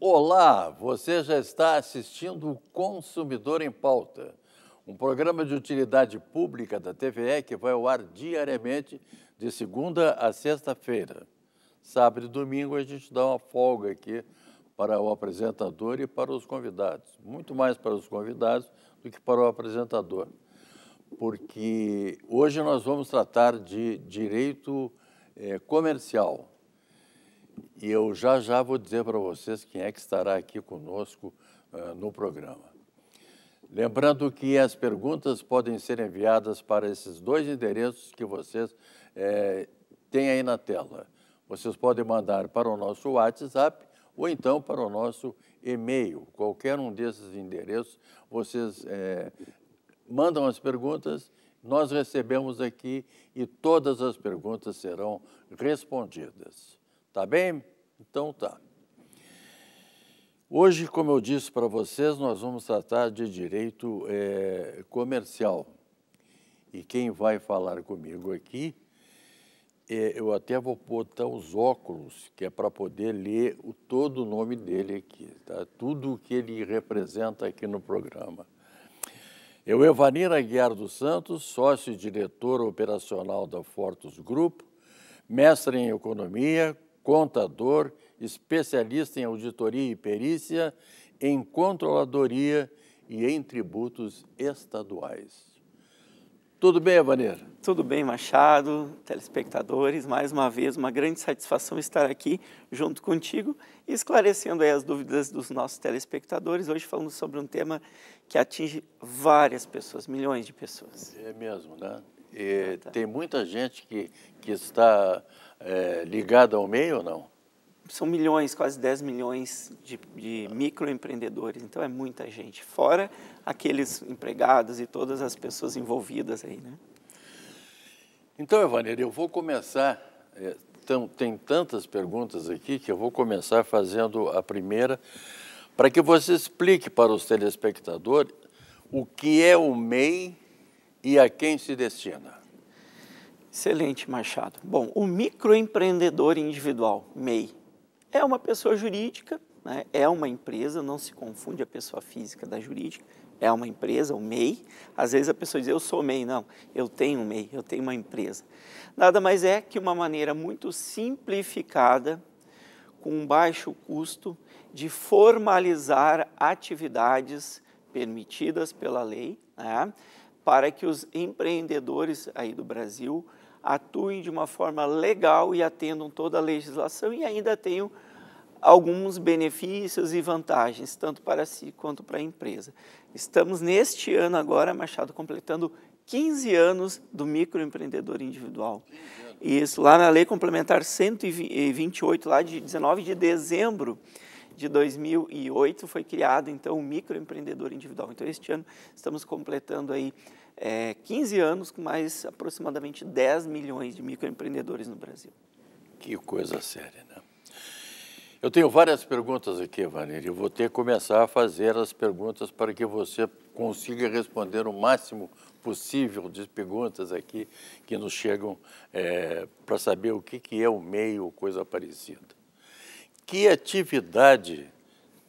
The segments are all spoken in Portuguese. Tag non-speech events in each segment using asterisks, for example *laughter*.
Olá, você já está assistindo o Consumidor em Pauta, um programa de utilidade pública da TVE que vai ao ar diariamente de segunda a sexta-feira. Sábado e domingo a gente dá uma folga aqui para o apresentador e para os convidados. Muito mais para os convidados do que para o apresentador. Porque hoje nós vamos tratar de direito eh, comercial. E eu já já vou dizer para vocês quem é que estará aqui conosco uh, no programa. Lembrando que as perguntas podem ser enviadas para esses dois endereços que vocês eh, têm aí na tela. Vocês podem mandar para o nosso WhatsApp ou então para o nosso e-mail. Qualquer um desses endereços, vocês é, mandam as perguntas, nós recebemos aqui e todas as perguntas serão respondidas. Tá bem? Então tá. Hoje, como eu disse para vocês, nós vamos tratar de direito é, comercial. E quem vai falar comigo aqui, eu até vou botar os óculos, que é para poder ler o, todo o nome dele aqui, tá? tudo o que ele representa aqui no programa. Eu, Evanir Aguiar dos Santos, sócio e diretor operacional da Fortus Group, mestre em economia, contador, especialista em auditoria e perícia, em controladoria e em tributos estaduais. Tudo bem, Evaneira? Tudo bem, Machado, telespectadores. Mais uma vez, uma grande satisfação estar aqui junto contigo, esclarecendo as dúvidas dos nossos telespectadores. Hoje falando sobre um tema que atinge várias pessoas, milhões de pessoas. É mesmo, né? E tem muita gente que, que está é, ligada ao meio ou não? São milhões, quase 10 milhões de, de microempreendedores, então é muita gente, fora aqueles empregados e todas as pessoas envolvidas aí, né? Então, Evaneira, eu vou começar, é, tão, tem tantas perguntas aqui que eu vou começar fazendo a primeira, para que você explique para os telespectadores o que é o MEI e a quem se destina. Excelente, Machado. Bom, o microempreendedor individual, MEI, é uma pessoa jurídica, né? é uma empresa, não se confunde a pessoa física da jurídica, é uma empresa, o MEI. Às vezes a pessoa diz, eu sou MEI. Não, eu tenho um MEI, eu tenho uma empresa. Nada mais é que uma maneira muito simplificada, com um baixo custo, de formalizar atividades permitidas pela lei, né? para que os empreendedores aí do Brasil atuem de uma forma legal e atendam toda a legislação e ainda tenham alguns benefícios e vantagens, tanto para si quanto para a empresa. Estamos neste ano agora, Machado, completando 15 anos do microempreendedor individual. Isso, lá na Lei Complementar 128, lá de 19 de dezembro de 2008, foi criado, então, o microempreendedor individual. Então, este ano estamos completando aí é, 15 anos com mais aproximadamente 10 milhões de microempreendedores no Brasil. Que coisa séria, né? Eu tenho várias perguntas aqui, Vanir, eu vou ter que começar a fazer as perguntas para que você consiga responder o máximo possível de perguntas aqui que nos chegam é, para saber o que, que é o MEI ou coisa parecida. Que atividade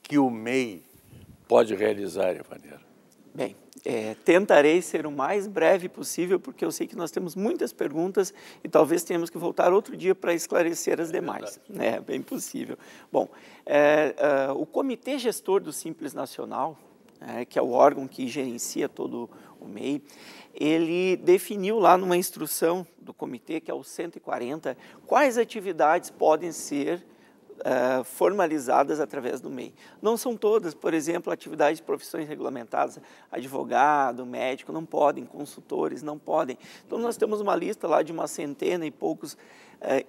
que o MEI pode realizar, Evaneira? Bem, é, tentarei ser o mais breve possível, porque eu sei que nós temos muitas perguntas e talvez tenhamos que voltar outro dia para esclarecer as demais. É, é bem possível. Bom, é, é, o Comitê Gestor do Simples Nacional, é, que é o órgão que gerencia todo o MEI, ele definiu lá numa instrução do comitê, que é o 140, quais atividades podem ser uh, formalizadas através do MEI. Não são todas, por exemplo, atividades de profissões regulamentadas, advogado, médico, não podem, consultores não podem. Então, nós temos uma lista lá de uma centena e poucos uh,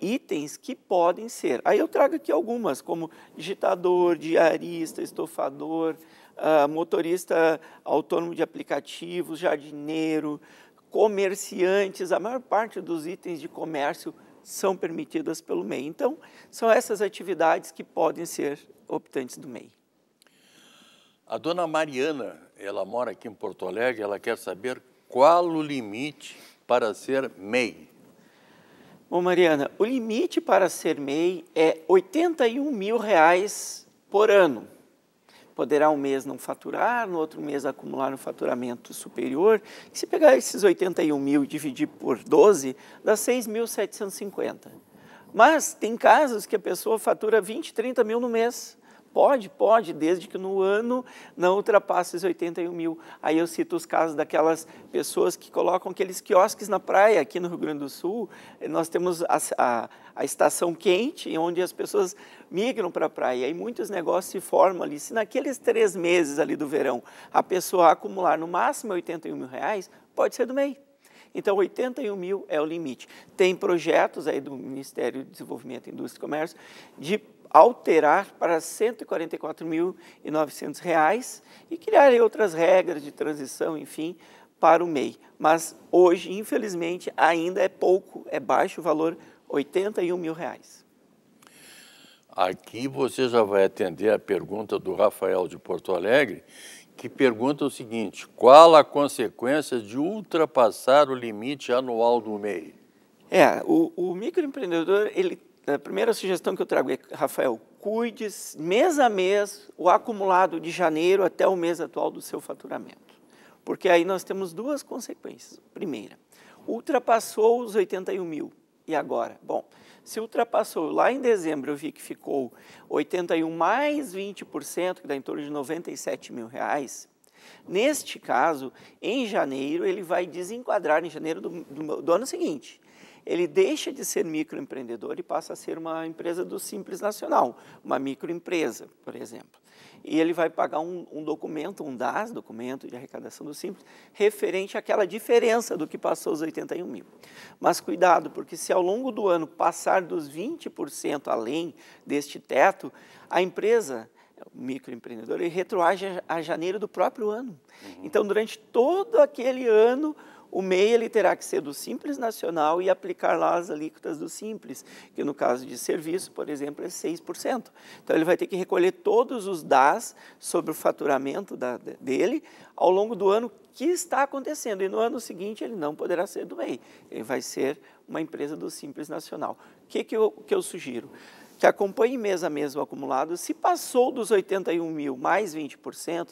itens que podem ser. Aí eu trago aqui algumas, como digitador, diarista, estofador, uh, motorista autônomo de aplicativos, jardineiro, comerciantes, a maior parte dos itens de comércio são permitidas pelo MEI. Então, são essas atividades que podem ser optantes do MEI. A dona Mariana, ela mora aqui em Porto Alegre, ela quer saber qual o limite para ser MEI. Bom, Mariana, o limite para ser MEI é 81 mil reais por ano. Poderá um mês não faturar, no outro mês acumular um faturamento superior. Se pegar esses 81 mil e dividir por 12, dá 6.750. Mas tem casos que a pessoa fatura 20, 30 mil no mês. Pode, pode, desde que no ano não ultrapasse os 81 mil. Aí eu cito os casos daquelas pessoas que colocam aqueles quiosques na praia, aqui no Rio Grande do Sul. Nós temos a, a, a estação quente, onde as pessoas migram para a praia. E muitos negócios se formam ali. Se naqueles três meses ali do verão a pessoa acumular no máximo 81 mil reais, pode ser do MEI. Então, 81 mil é o limite. Tem projetos aí do Ministério do Desenvolvimento, Indústria e Comércio de alterar para R$ 144.900 e criar outras regras de transição, enfim, para o MEI. Mas hoje, infelizmente, ainda é pouco, é baixo o valor, 81 mil reais. Aqui você já vai atender a pergunta do Rafael de Porto Alegre, que pergunta o seguinte: qual a consequência de ultrapassar o limite anual do MEI? É, o, o microempreendedor, ele, a primeira sugestão que eu trago é, Rafael, cuide mês a mês o acumulado de janeiro até o mês atual do seu faturamento. Porque aí nós temos duas consequências. Primeira, ultrapassou os 81 mil. E agora? Bom, se ultrapassou, lá em dezembro eu vi que ficou 81 mais 20%, que dá em torno de 97 mil reais. Neste caso, em janeiro, ele vai desenquadrar, em janeiro do, do, do ano seguinte, ele deixa de ser microempreendedor e passa a ser uma empresa do Simples Nacional, uma microempresa, por exemplo e ele vai pagar um, um, documento, um DAS, documento de arrecadação do Simples, referente àquela diferença do que passou os 81 mil. Mas cuidado, porque se ao longo do ano passar dos 20% além deste teto, a empresa, o microempreendedor, ele retroage a janeiro do próprio ano. Uhum. Então, durante todo aquele ano, o MEI ele terá que ser do Simples Nacional e aplicar lá as alíquotas do Simples, que no caso de serviço, por exemplo, é 6%. Então ele vai ter que recolher todos os DAS sobre o faturamento da, dele ao longo do ano que está acontecendo. E no ano seguinte ele não poderá ser do MEI, ele vai ser uma empresa do Simples Nacional. O que, que, eu, que eu sugiro? que acompanhe mês a mês o acumulado, se passou dos 81 mil mais 20%,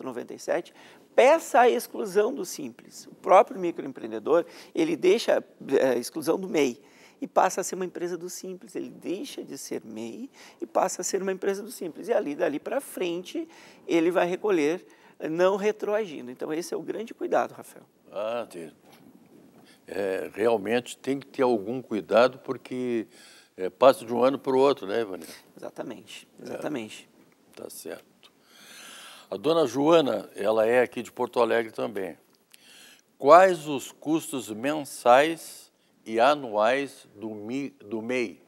97%, peça a exclusão do simples. O próprio microempreendedor, ele deixa a eh, exclusão do MEI e passa a ser uma empresa do simples. Ele deixa de ser MEI e passa a ser uma empresa do simples. E ali, dali para frente, ele vai recolher eh, não retroagindo. Então, esse é o grande cuidado, Rafael. Ah, é, realmente tem que ter algum cuidado, porque é, passa de um ano para o outro, né, Vanessa? Exatamente, exatamente. É, tá certo. A dona Joana, ela é aqui de Porto Alegre também. Quais os custos mensais e anuais do, do MEI?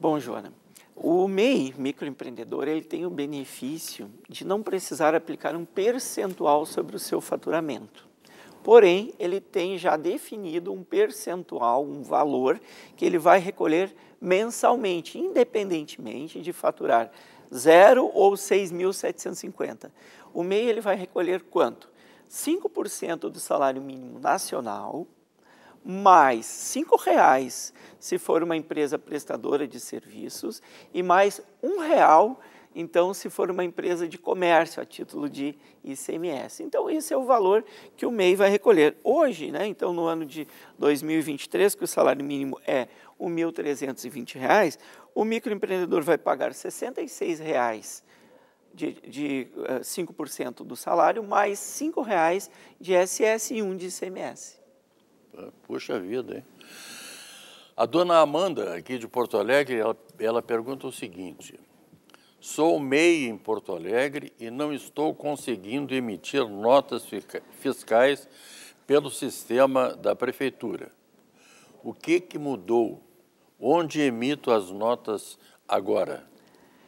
Bom, Joana, o MEI, microempreendedor, ele tem o benefício de não precisar aplicar um percentual sobre o seu faturamento. Porém, ele tem já definido um percentual, um valor que ele vai recolher mensalmente, independentemente de faturar zero ou 6.750. O MEI ele vai recolher quanto? 5% do salário mínimo nacional, mais R$ reais se for uma empresa prestadora de serviços e mais um real então se for uma empresa de comércio a título de ICMS. Então esse é o valor que o MEI vai recolher. Hoje, né, então no ano de 2023, que o salário mínimo é R$ 1.320, o microempreendedor vai pagar R$ 66,00 de, de uh, eh, 5% do salário, mais R$ 5,00 de SS e 1 de ICMS. Puxa vida, hein? A dona Amanda, aqui de Porto Alegre, ela, ela pergunta o seguinte: Sou MEI em Porto Alegre e não estou conseguindo emitir notas fiscais pelo sistema da prefeitura. O que, que mudou? Onde emito as notas agora?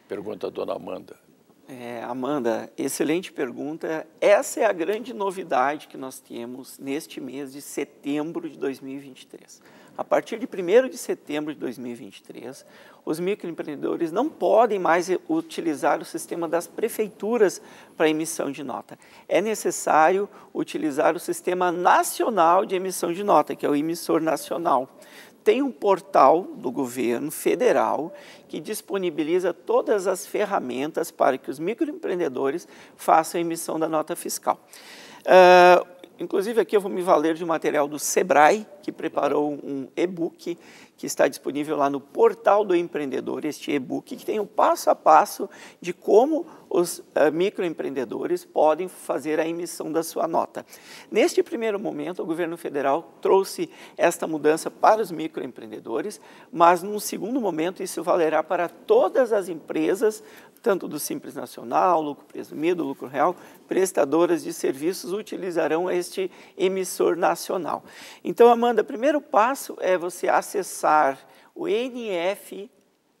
Pergunta a dona Amanda. É, Amanda, excelente pergunta. Essa é a grande novidade que nós temos neste mês de setembro de 2023. A partir de 1 de setembro de 2023, os microempreendedores não podem mais utilizar o sistema das prefeituras para emissão de nota. É necessário utilizar o Sistema Nacional de Emissão de Nota, que é o emissor nacional tem um portal do governo federal que disponibiliza todas as ferramentas para que os microempreendedores façam a emissão da nota fiscal. Uh, inclusive, aqui eu vou me valer de um material do Sebrae, que preparou um e-book que está disponível lá no portal do empreendedor, este e-book que tem o um passo a passo de como os uh, microempreendedores podem fazer a emissão da sua nota. Neste primeiro momento, o governo federal trouxe esta mudança para os microempreendedores, mas num segundo momento isso valerá para todas as empresas, tanto do Simples Nacional, lucro presumido, lucro real, prestadoras de serviços utilizarão este emissor nacional. Então, Amanda, o primeiro passo é você acessar o NF,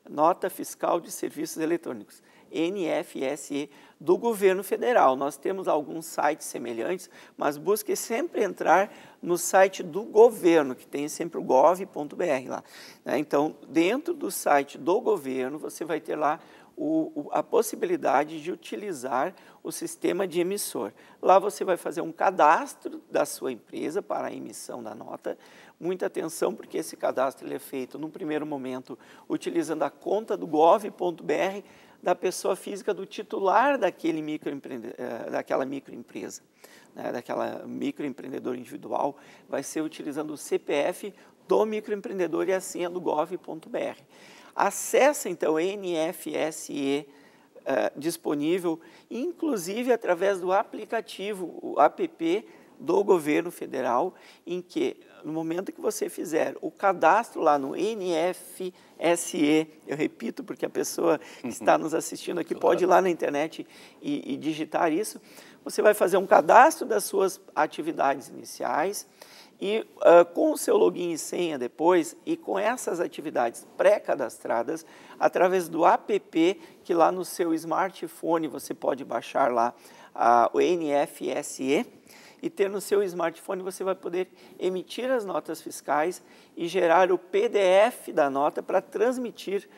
Nota Fiscal de Serviços Eletrônicos, NFSE, do governo federal. Nós temos alguns sites semelhantes, mas busque sempre entrar no site do governo, que tem sempre o gov.br lá. Né? Então, dentro do site do governo, você vai ter lá o, a possibilidade de utilizar o sistema de emissor. Lá você vai fazer um cadastro da sua empresa para a emissão da nota. Muita atenção, porque esse cadastro ele é feito, num primeiro momento, utilizando a conta do gov.br da pessoa física, do titular daquele microempre... Eh, daquela microempresa. Né, daquela microempreendedor individual, vai ser utilizando o CPF do microempreendedor e a senha do gov.br. Acesse então o NFSE uh, disponível, inclusive através do aplicativo, o app do governo federal, em que no momento que você fizer o cadastro lá no NFSE, eu repito porque a pessoa que está nos assistindo aqui claro. pode ir lá na internet e, e digitar isso, você vai fazer um cadastro das suas atividades iniciais, e uh, com o seu login e senha depois, e com essas atividades pré-cadastradas, através do app, que lá no seu smartphone você pode baixar lá uh, o NFSE, e ter no seu smartphone você vai poder emitir as notas fiscais e gerar o PDF da nota para transmitir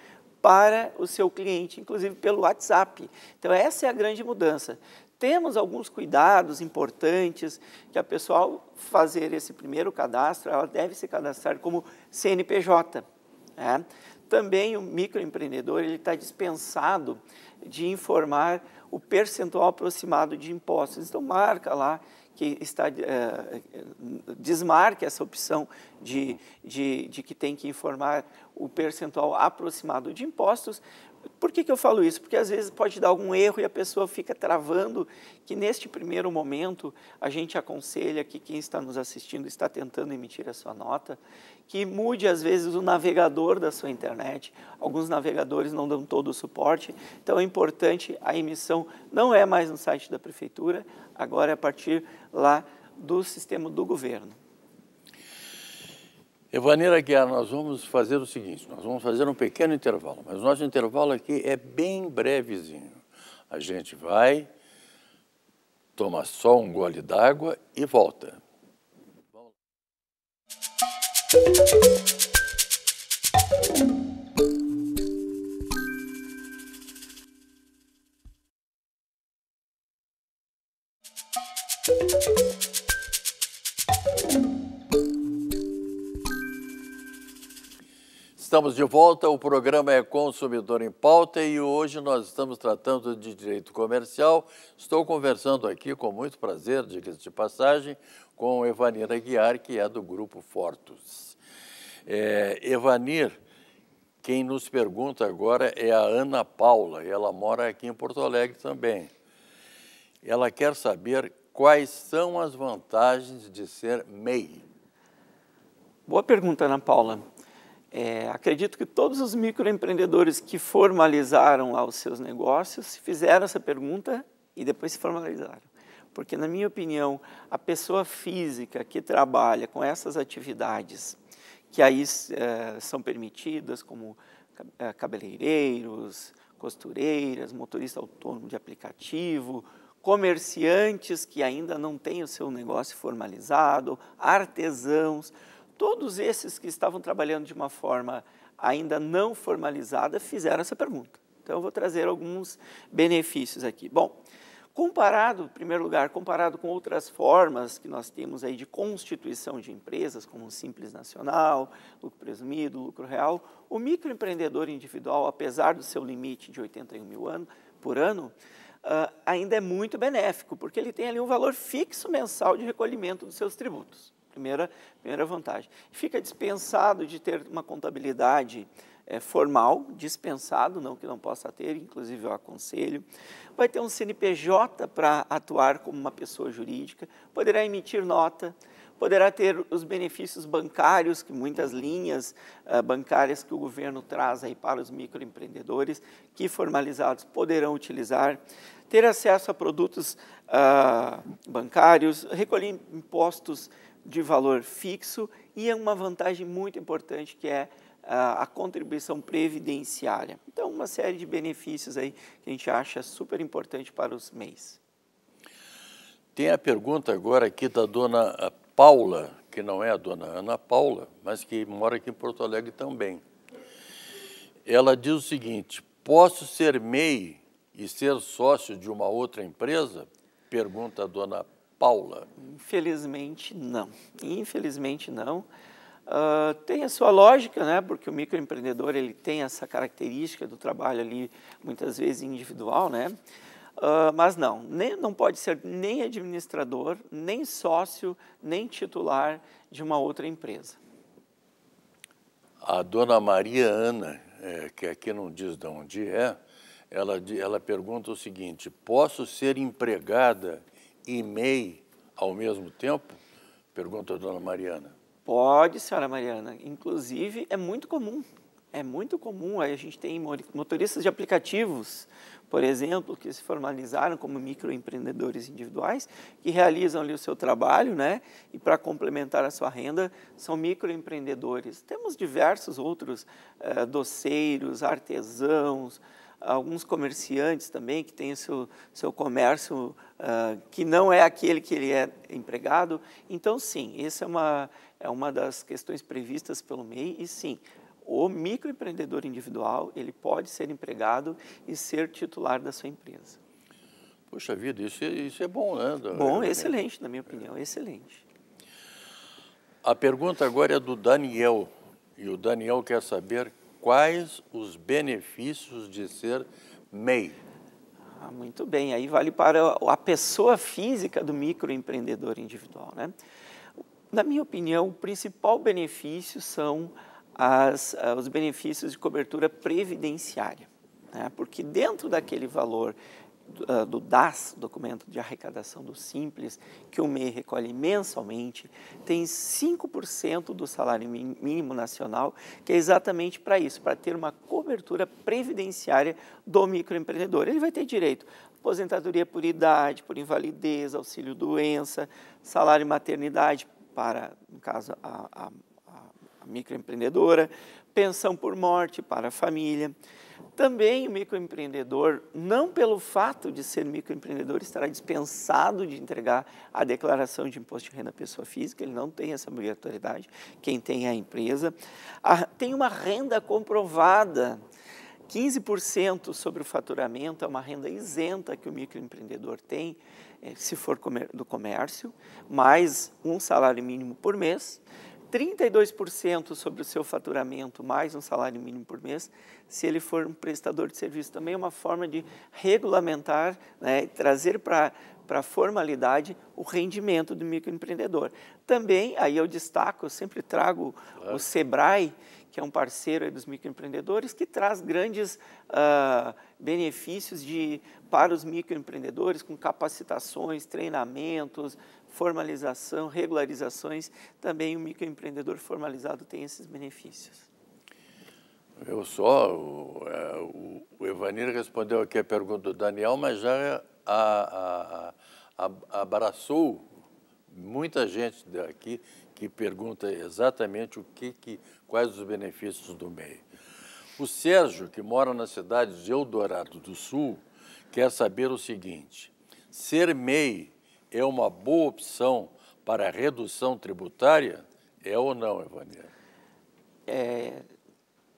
para o seu cliente, inclusive pelo WhatsApp. Então essa é a grande mudança temos alguns cuidados importantes que a pessoa, ao fazer esse primeiro cadastro, ela deve se cadastrar como CNPJ. Né? Também o microempreendedor ele está dispensado de informar o percentual aproximado de impostos. Então, marca lá que está, é, desmarque essa opção de, de, de que tem que informar o percentual aproximado de impostos, por que, que eu falo isso? Porque às vezes pode dar algum erro e a pessoa fica travando, que neste primeiro momento a gente aconselha que quem está nos assistindo, está tentando emitir a sua nota, que mude às vezes o navegador da sua internet. Alguns navegadores não dão todo o suporte, então é importante a emissão não é mais no site da prefeitura, agora é a partir lá do sistema do governo. Evanira Guiar, nós vamos fazer o seguinte, nós vamos fazer um pequeno intervalo, mas o nosso intervalo aqui é bem brevezinho. A gente vai, toma só um gole d'água e volta. Estamos de volta, o programa é Consumidor em Pauta e hoje nós estamos tratando de direito comercial. Estou conversando aqui com muito prazer, diga-se de passagem, com Evanir Aguiar, que é do Grupo Fortus. É, Evanir, quem nos pergunta agora é a Ana Paula, ela mora aqui em Porto Alegre também. Ela quer saber quais são as vantagens de ser MEI. Boa pergunta, Ana Paula. É, acredito que todos os microempreendedores que formalizaram lá os seus negócios fizeram essa pergunta e depois se formalizaram. Porque, na minha opinião, a pessoa física que trabalha com essas atividades, que aí é, são permitidas, como é, cabeleireiros, costureiras, motorista autônomo de aplicativo, comerciantes que ainda não têm o seu negócio formalizado, artesãos, todos esses que estavam trabalhando de uma forma ainda não formalizada fizeram essa pergunta. Então, eu vou trazer alguns benefícios aqui. Bom, comparado, em primeiro lugar, comparado com outras formas que nós temos aí de constituição de empresas, como o Simples Nacional, lucro presumido, lucro real, o microempreendedor individual, apesar do seu limite de 81 mil ano, por ano, uh, ainda é muito benéfico, porque ele tem ali um valor fixo mensal de recolhimento dos seus tributos. Primeira, primeira vantagem. Fica dispensado de ter uma contabilidade é, formal, dispensado, não que não possa ter, inclusive eu aconselho. Vai ter um CNPJ para atuar como uma pessoa jurídica, poderá emitir nota, poderá ter os benefícios bancários, que muitas linhas uh, bancárias que o governo traz aí para os microempreendedores, que formalizados poderão utilizar, ter acesso a produtos uh, bancários, recolher impostos de valor fixo e é uma vantagem muito importante que é a, a contribuição previdenciária. Então, uma série de benefícios aí que a gente acha super importante para os MEIs. Tem a pergunta agora aqui da dona eh, Paula, que não é a dona Ana Paula, mas que mora aqui em Porto Alegre também. Ela diz o seguinte: posso ser MEI e ser sócio de uma outra empresa? Pergunta a dona Paula. Infelizmente, não. Infelizmente, não. Uh, tem a sua lógica, né? Porque o microempreendedor ele tem essa característica do trabalho ali muitas vezes individual, né? Uh, mas não, nem, não pode ser nem administrador, nem sócio, nem titular de uma outra empresa. A dona Maria Ana, é, que aqui não diz de onde é, ela, ela pergunta o seguinte: posso ser empregada e MEI ao mesmo tempo? Pergunta a dona Mariana. Pode, senhora Mariana. Inclusive, é muito comum. É muito comum. A gente tem motoristas de aplicativos, por exemplo, que se formalizaram como microempreendedores individuais, que realizam ali o seu trabalho, né? E para complementar a sua renda, são microempreendedores. Temos diversos outros eh, doceiros, artesãos, alguns comerciantes também que têm o seu, seu comércio uh, que não é aquele que ele é empregado. Então, sim, essa é uma, é uma das questões previstas pelo MEI e, sim, o microempreendedor individual ele pode ser empregado e ser titular da sua empresa. Puxa vida, isso é, isso é bom, né? Bom, excelente, na minha opinião, excelente. A pergunta agora é do Daniel, e o Daniel quer saber quais os benefícios de ser MEI? Ah, muito bem, aí vale para a pessoa física do microempreendedor individual. Né? Na minha opinião, o principal benefício são as, ah, os benefícios de cobertura previdenciária, né? porque dentro daquele valor do DAS, documento de arrecadação do Simples, que o MEI recolhe mensalmente, tem 5% do salário mínimo nacional, que é exatamente para isso, para ter uma cobertura previdenciária do microempreendedor. Ele vai ter direito à aposentadoria por idade, por invalidez, auxílio doença, salário maternidade para, no caso, a, a, a microempreendedora, pensão por morte para a família. Também o microempreendedor, não pelo fato de ser microempreendedor, estará dispensado de entregar a declaração de imposto de renda pessoa física, ele não tem essa obrigatoriedade, quem tem é a empresa. tem uma renda comprovada, 15% sobre o faturamento é uma renda isenta que o microempreendedor tem, eh, se for do comércio, mais um salário mínimo por mês. 32% sobre o seu faturamento, mais um salário mínimo por mês, se ele for um prestador de serviço. Também é uma forma de regulamentar, né, trazer para para a formalidade o rendimento do microempreendedor. Também, aí eu destaco, eu sempre trago o SEBRAE, que é um parceiro dos microempreendedores, que traz grandes uh, benefícios de, para os microempreendedores, com capacitações, treinamentos, formalização, regularizações, também o microempreendedor formalizado tem esses benefícios. Eu só, o, é, o, o Evanir respondeu aqui a pergunta do Daniel, mas já a, a, a, abraçou muita gente daqui que pergunta exatamente o que, que quais os benefícios do MEI. O Sérgio, que mora na cidade de Eldorado do Sul, quer saber o seguinte: ser MEI é uma boa opção para redução tributária? É ou não, Evandro? É,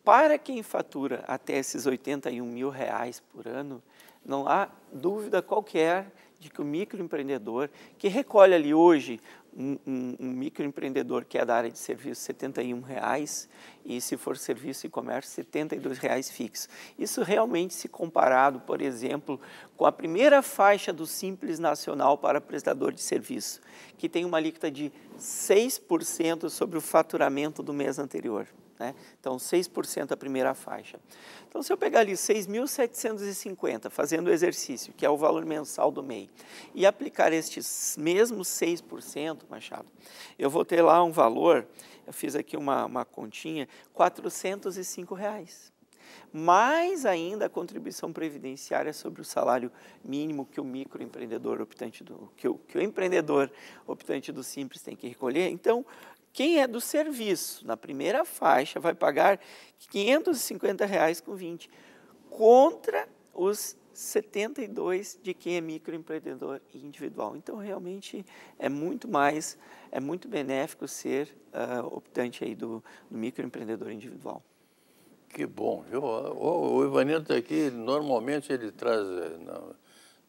para quem fatura até esses 81 mil reais por ano, não há dúvida qualquer de que o microempreendedor, que recolhe ali hoje um, um, um, microempreendedor que é da área de serviço, 71 reais, e se for serviço e comércio, 72 reais fixo. Isso realmente se comparado, por exemplo, com a primeira faixa do Simples Nacional para prestador de serviço, que tem uma alíquota de 6% sobre o faturamento do mês anterior. Né? Então, 6% a primeira faixa. Então, se eu pegar ali 6.750, fazendo o exercício, que é o valor mensal do MEI, e aplicar estes mesmos 6%, Machado, eu vou ter lá um valor, eu fiz aqui uma, uma continha, 405 reais. Mais ainda a contribuição previdenciária sobre o salário mínimo que o microempreendedor optante do que o, que o empreendedor optante do Simples tem que recolher. Então, quem é do serviço, na primeira faixa, vai pagar 550 reais com 20, contra os 72 de quem é microempreendedor individual. Então, realmente, é muito mais, é muito benéfico ser uh, optante aí do, do microempreendedor individual. Que bom, viu? O, o Ivanildo aqui, normalmente ele traz... Eh, não,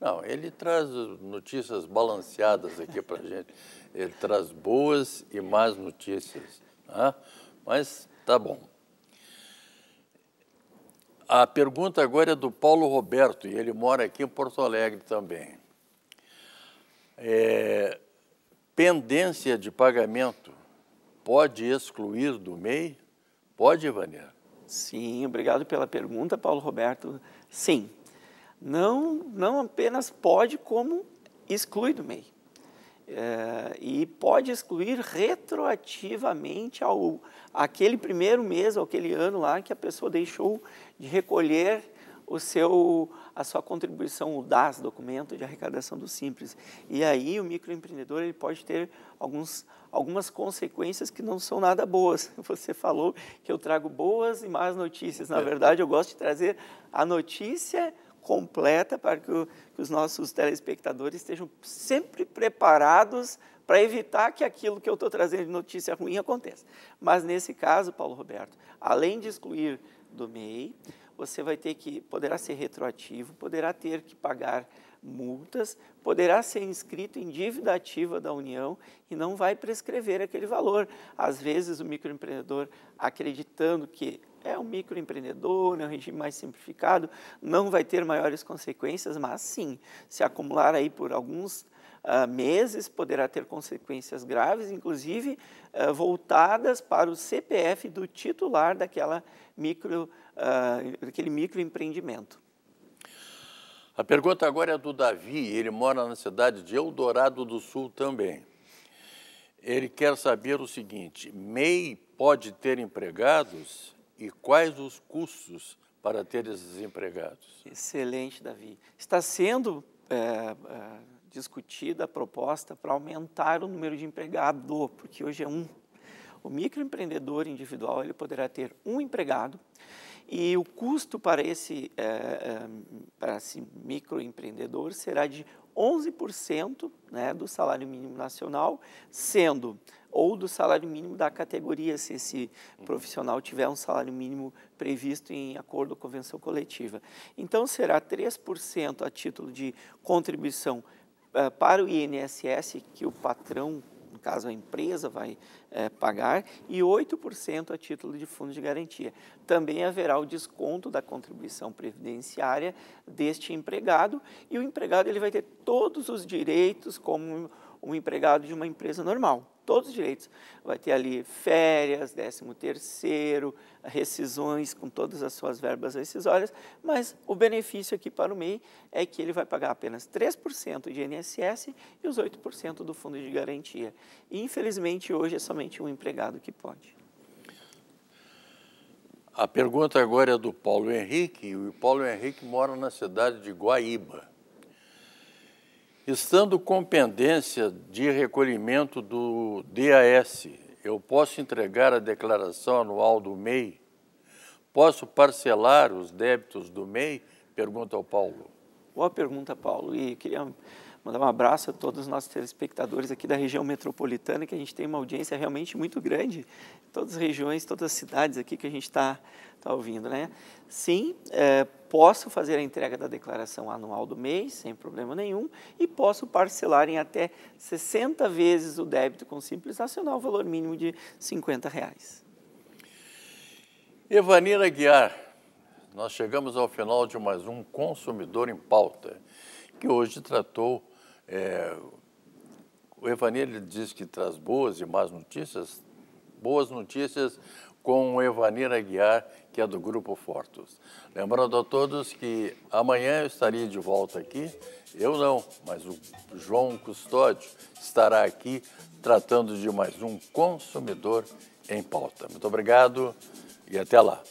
não, ele traz notícias balanceadas aqui para a gente ele traz boas e más notícias. Né? Mas tá bom. A pergunta agora é do Paulo Roberto, e ele mora aqui em Porto Alegre também. É, pendência de pagamento pode excluir do MEI? Pode, Vânia? Sim, obrigado pela pergunta, Paulo Roberto. Sim, não, não apenas pode, como exclui do MEI é, e pode excluir retroativamente ao aquele primeiro mês ou aquele ano lá que a pessoa deixou de recolher o seu a sua contribuição, o DAS, documento de arrecadação do Simples. E aí o microempreendedor ele pode ter alguns, algumas consequências que não são nada boas. *laughs* Você falou que eu trago boas e más notícias. Na é. verdade, eu gosto de trazer a notícia completa para que, o, que os nossos telespectadores estejam sempre preparados para evitar que aquilo que eu estou trazendo de notícia ruim aconteça. Mas nesse caso, Paulo Roberto, além de excluir do MEI, você vai ter que, poderá ser retroativo, poderá ter que pagar multas, poderá ser inscrito em dívida ativa da União e não vai prescrever aquele valor. Às vezes o microempreendedor, acreditando que é um microempreendedor, é um regime mais simplificado, não vai ter maiores consequências, mas sim, se acumular aí por alguns uh, meses, poderá ter consequências graves, inclusive uh, voltadas para o CPF do titular daquela micro, uh, daquele microempreendimento. A pergunta agora é do Davi, ele mora na cidade de Eldorado do Sul também. Ele quer saber o seguinte: MEI pode ter empregados? E quais os custos para ter esses empregados? Excelente, Davi. Está sendo é, é, discutida a proposta para aumentar o número de empregados, porque hoje é um. O microempreendedor individual ele poderá ter um empregado e o custo para esse, é, é para esse microempreendedor será de 11% né, do salário mínimo nacional, sendo ou do salário mínimo da categoria, se esse profissional tiver um salário mínimo previsto em acordo com a convenção coletiva. Então, será 3% a título de contribuição uh, para o INSS, que o patrão no caso a empresa vai é, pagar, e 8% a título de fundo de garantia. Também haverá o desconto da contribuição previdenciária deste empregado, e o empregado ele vai ter todos os direitos como um empregado de uma empresa normal todos os direitos. Vai ter ali férias, décimo terceiro, rescisões com todas as suas verbas rescisórias, mas o benefício aqui para o MEI é que ele vai pagar apenas 3% de INSS e os 8% do fundo de garantia. E, infelizmente, hoje é somente um empregado que pode. A pergunta agora é do Paulo Henrique, e o Paulo Henrique mora na cidade de Guaíba. Estando com pendência de recolhimento do DAS, eu posso entregar a declaração anual do MEI? Posso parcelar os débitos do MEI? Pergunta ao Paulo. Boa pergunta, Paulo. E queria mandar um abraço a todos os nossos telespectadores aqui da região metropolitana, que a gente tem uma audiência realmente muito grande, todas as regiões, todas as cidades aqui que a gente está tá ouvindo, né? Sim, é, posso fazer a entrega da declaração anual do mês, sem problema nenhum, e posso parcelar em até 60 vezes o débito com Simples Nacional, valor mínimo de 50 reais. Evanira Guiar, nós chegamos ao final de mais um Consumidor em Pauta, que hoje tratou. É, o Evanir diz que traz boas e más notícias. Boas notícias com o Evanir Aguiar, que é do Grupo Fortus. Lembrando a todos que amanhã eu estaria de volta aqui, eu não, mas o João Custódio estará aqui tratando de mais um consumidor em pauta. Muito obrigado e até lá.